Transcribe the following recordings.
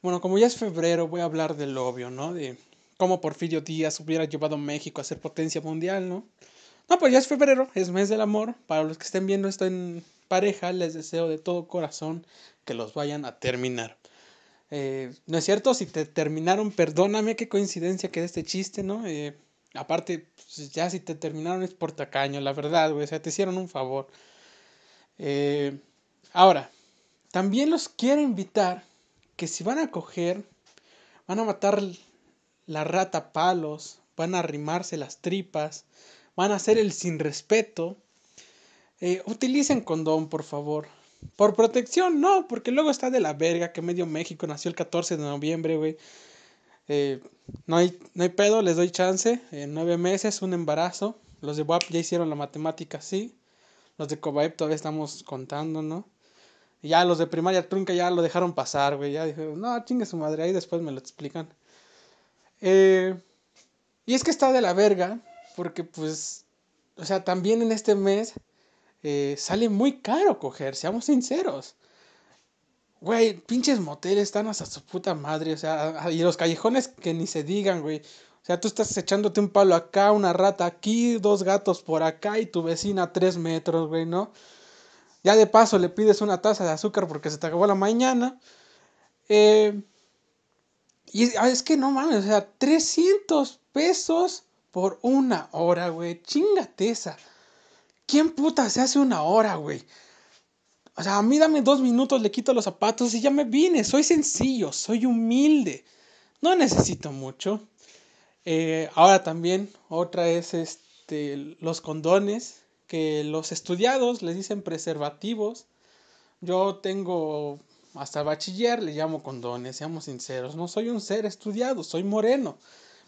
Bueno, como ya es febrero, voy a hablar del obvio, ¿no? De cómo Porfirio Díaz hubiera llevado a México a ser potencia mundial, ¿no? No, pues ya es febrero, es mes del amor. Para los que estén viendo esto en pareja, les deseo de todo corazón que los vayan a terminar. Eh, no es cierto, si te terminaron, perdóname, qué coincidencia que de este chiste, ¿no? Eh, aparte, pues ya si te terminaron es por tacaño, la verdad, güey, o sea, te hicieron un favor. Eh, ahora, también los quiero invitar que si van a coger, van a matar la rata palos, van a arrimarse las tripas, van a hacer el sin respeto. Eh, utilicen condón, por favor. Por protección, no, porque luego está de la verga que medio México nació el 14 de noviembre, güey. Eh, no, hay, no hay pedo, les doy chance. En nueve meses, un embarazo. Los de WAP ya hicieron la matemática, sí. Los de Cobaep todavía estamos contando, ¿no? Ya los de primaria trunca ya lo dejaron pasar, güey. Ya dijeron, no, chingue su madre, ahí después me lo explican. Eh, y es que está de la verga, porque pues, o sea, también en este mes eh, sale muy caro coger, seamos sinceros. Güey, pinches moteles están hasta su puta madre, o sea, y los callejones que ni se digan, güey. O sea, tú estás echándote un palo acá, una rata aquí, dos gatos por acá y tu vecina tres metros, güey, ¿no? Ya de paso le pides una taza de azúcar porque se te acabó la mañana. Eh, y ah, es que no mames, o sea, 300 pesos por una hora, güey. Chingate esa. ¿Quién puta se hace una hora, güey? O sea, a mí dame dos minutos, le quito los zapatos y ya me vine. Soy sencillo, soy humilde. No necesito mucho. Eh, ahora también, otra es este, los condones que los estudiados les dicen preservativos. Yo tengo hasta bachiller, le llamo condones, seamos sinceros. No soy un ser estudiado, soy moreno.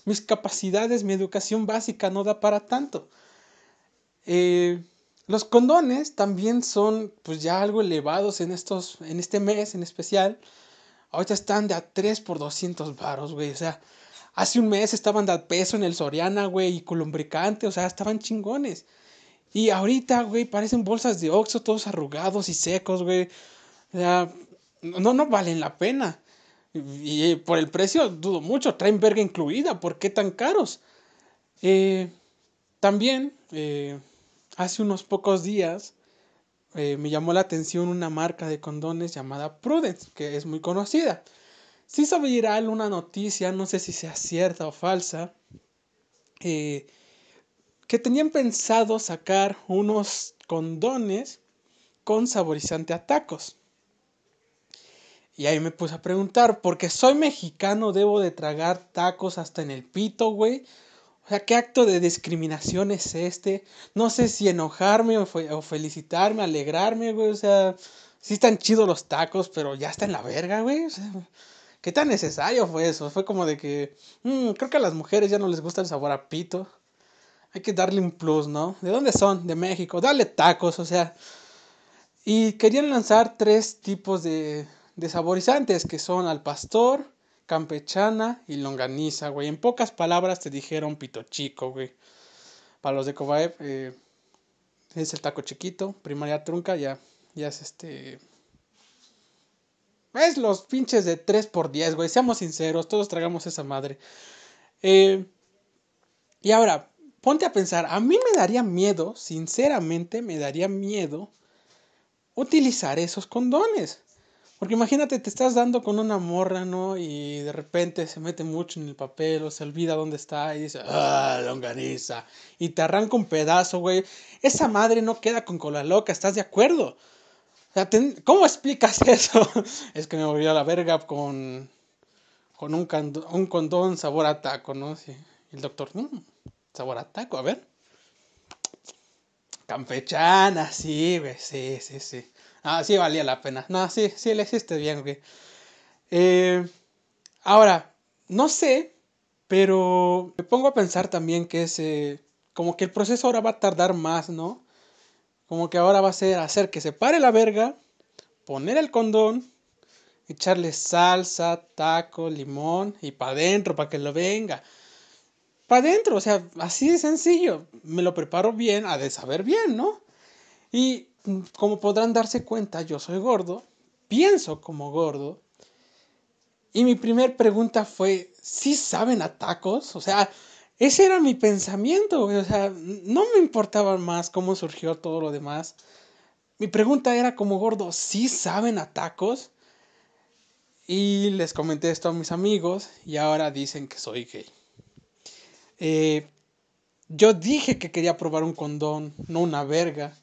Mis capacidades, mi educación básica no da para tanto. Eh, los condones también son pues ya algo elevados en, estos, en este mes en especial. Ahorita están de a 3 por 200 varos, güey. O sea, hace un mes estaban de a peso en el Soriana, güey, y columbricante. O sea, estaban chingones. Y ahorita, güey, parecen bolsas de Oxxo todos arrugados y secos, güey. No, no valen la pena. Y, por el precio dudo mucho. Traen verga incluida. ¿Por qué tan caros? Eh, también, eh, hace unos pocos días, eh, me llamó la atención una marca de condones llamada Prudence, que es muy conocida. Se hizo viral una noticia, no sé si sea cierta o falsa, eh, que tenían pensado sacar unos condones con saborizante a tacos. Y ahí me puse a preguntar, porque soy mexicano, debo de tragar tacos hasta en el pito, güey. O sea, ¿qué acto de discriminación es este? No sé si enojarme o, felicitarme, alegrarme, güey. O sea, sí están chidos los tacos, pero ya está en la verga, güey. ¿qué tan necesario fue eso? Fue como de que, mm, creo que a las mujeres ya no les gusta el sabor a pito hay que darle un plus, ¿no? ¿De dónde son? De México. Dale tacos, o sea. Y querían lanzar tres tipos de, de saborizantes, que son al pastor, campechana y longaniza, güey. En pocas palabras te dijeron pito chico, güey. Para los de Cobaep, eh, es el taco chiquito, primaria trunca, ya, ya es este... Es los pinches de 3 por 10, güey. Seamos sinceros, todos tragamos esa madre. Eh, y ahora, ponte a pensar, a mí me daría miedo, sinceramente me daría miedo utilizar esos condones. Porque imagínate, te estás dando con una morra, ¿no? Y de repente se mete mucho en el papel o se olvida dónde está y dice, ah, longaniza. Y te arranca un pedazo, güey. Esa madre no queda con cola loca, ¿estás de acuerdo? O sea, ¿Cómo explicas eso? es que me volví a la verga con, con un, un condón sabor a taco, ¿no? Sí. el doctor, mm, Sabor a taco, a ver. Campechana, sí, güey, sí, sí, sí. Ah, sí valía la pena. No, sí, sí le hiciste bien, güey. Eh, ahora, no sé, pero me pongo a pensar también que ese, como que el proceso ahora va a tardar más, ¿no? Como que ahora va a ser hacer que se pare la verga, poner el condón, echarle salsa, taco, limón y para adentro para que lo venga para adentro, o sea, así de sencillo. Me lo preparo bien, a de saber bien, ¿no? Y mm, como podrán darse cuenta, yo soy gordo, pienso como gordo, Y mi primer pregunta fue, ¿sí saben a tacos? O sea, ese era mi pensamiento, O sea, no me importaba más cómo surgió todo lo demás. Mi pregunta era como gordo, ¿sí saben a tacos? Y les comenté esto a mis amigos y ahora dicen que soy gay. Eh, yo dije que quería probar un condón, no una verga.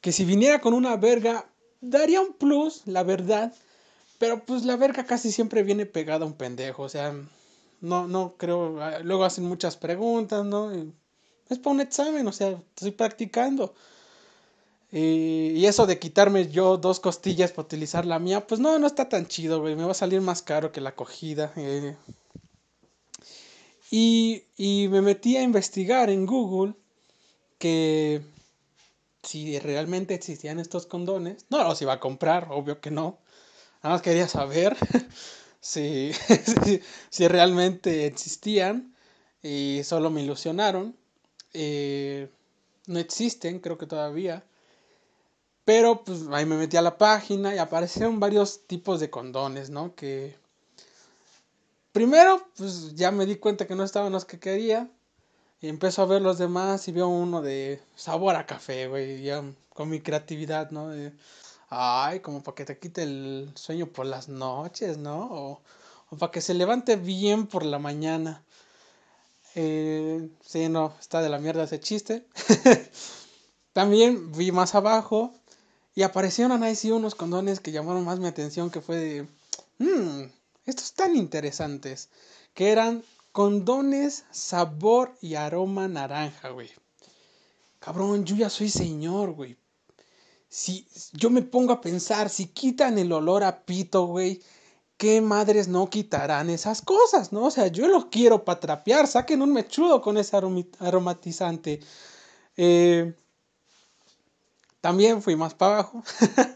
Que si viniera con una verga, daría un plus, la verdad. Pero pues la verga casi siempre viene pegada a un pendejo. O sea, no, no creo. Ah, luego hacen muchas preguntas, ¿no? es para un examen, o sea, estoy practicando. Y, eso de quitarme yo dos costillas para utilizar la mía, pues no, no está tan chido, güey. Me va a salir más caro que la acogida. Eh. Y, y me metí a investigar en Google que si realmente existían estos condones. No los iba a comprar, obvio que no. Nada más quería saber si, si, realmente existían y solo me ilusionaron. Eh, no existen, creo que todavía. Pero pues ahí me metí a la página y aparecieron varios tipos de condones, ¿no? Que primero pues ya me di cuenta que no estaban los que quería. Y empezó a ver los demás y vio uno de sabor a café, güey, ya con mi creatividad, ¿no? ay, como para que te quite el sueño por las noches, ¿no? O, para que se levante bien por la mañana. Eh, sí, no, está de la mierda ese chiste. También vi más abajo y aparecieron ahí sí unos condones que llamaron más mi atención, que fue de, mmm, estos tan interesantes, que eran condones sabor y aroma naranja, güey. Cabrón, yo ya soy señor, güey si yo me pongo a pensar, si quitan el olor a pito, güey, ¿qué madres no quitarán esas cosas, no? O sea, yo lo quiero para trapear, saquen un mechudo con ese aromatizante. Eh, también fui más para abajo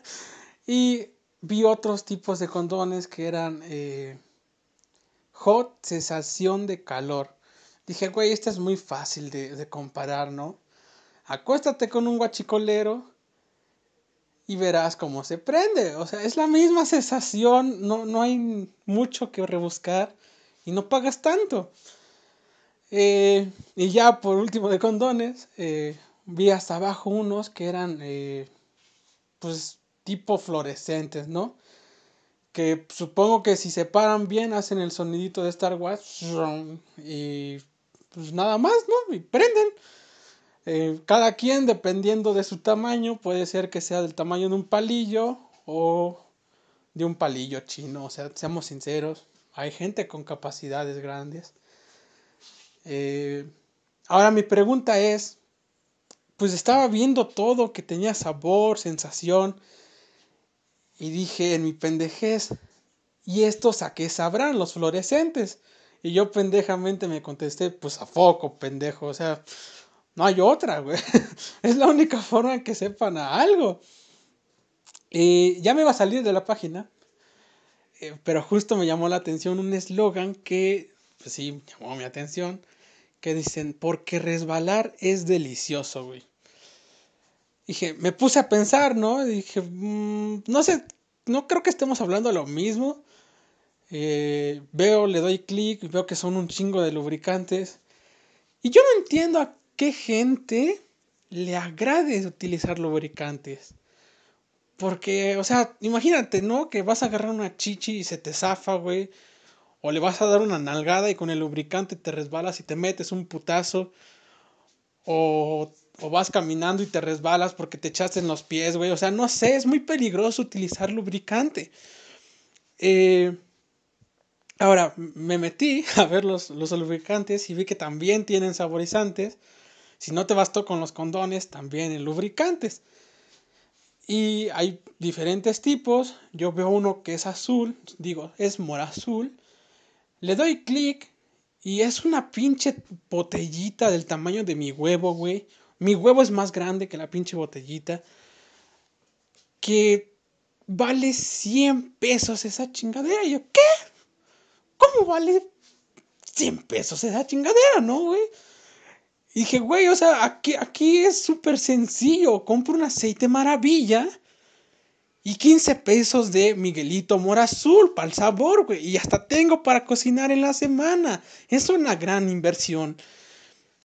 y vi otros tipos de condones que eran eh, hot sensación de calor. Dije, güey, este es muy fácil de, de comparar, ¿no? Acuéstate con un guachicolero y verás cómo se prende. O sea, es la misma sensación, no, no hay mucho que rebuscar y no pagas tanto. Eh, y ya por último de condones, eh, vi hasta abajo unos que eran pues tipo fluorescentes, ¿no? Que supongo que si se paran bien hacen el sonidito de Star Wars y pues nada más, ¿no? Y prenden. Eh, cada quien, dependiendo de su tamaño, puede ser que sea del tamaño de un palillo o de un palillo chino. O sea, seamos sinceros, hay gente con capacidades grandes. Eh, ahora mi pregunta es, pues estaba viendo todo que tenía sabor, sensación, y dije en mi pendejez, ¿y estos a qué sabrán los fluorescentes? Y yo pendejamente me contesté, pues a foco, pendejo, o sea, no hay otra, güey. es la única forma en que sepan a algo. Y ya me va a salir de la página. Eh, pero justo me llamó la atención un eslogan que, pues sí, llamó mi atención. Que dicen, porque resbalar es delicioso, güey. Dije, me puse a pensar, ¿no? Dije, mm, no sé, no creo que estemos hablando de lo mismo. Eh, veo, le doy clic, veo que son un chingo de lubricantes. Y yo no entiendo a qué gente le agrade utilizar lubricantes. Porque, o sea, imagínate, ¿no? Que vas a agarrar una chichi y se te zafa, güey. O le vas a dar una nalgada y con el lubricante te resbalas y te metes un putazo. O, o vas caminando y te resbalas porque te echaste en los pies, güey. O sea, no sé, es muy peligroso utilizar lubricante. Eh, ahora, me metí a ver los, los lubricantes y vi que también tienen saborizantes. Si no te bastó con los condones, también en lubricantes. Y hay diferentes tipos. Yo veo uno que es azul, digo, es mora azul. Le doy clic y es una pinche botellita del tamaño de mi huevo, güey. Mi huevo es más grande que la pinche botellita. Que vale 100 pesos esa chingadera. Y yo, ¿qué? ¿Cómo vale 100 pesos esa chingadera, no, güey? Y dije, güey, o sea, aquí, aquí es súper sencillo. Compro un aceite maravilla Y 15 pesos de Miguelito Mora Azul para el sabor, güey. Y hasta tengo para cocinar en la semana. Es una gran inversión.